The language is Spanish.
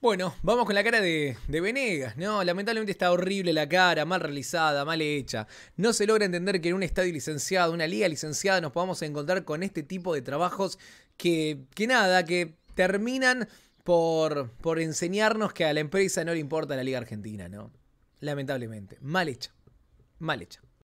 Bueno, vamos con la cara de, de, Venegas, ¿no? Lamentablemente está horrible la cara, mal realizada, mal hecha. No se logra entender que en un estadio licenciado, una liga licenciada, nos podamos encontrar con este tipo de trabajos que, que nada, que terminan por, por enseñarnos que a la empresa no le importa la liga argentina, ¿no? Lamentablemente, mal hecha, mal hecha.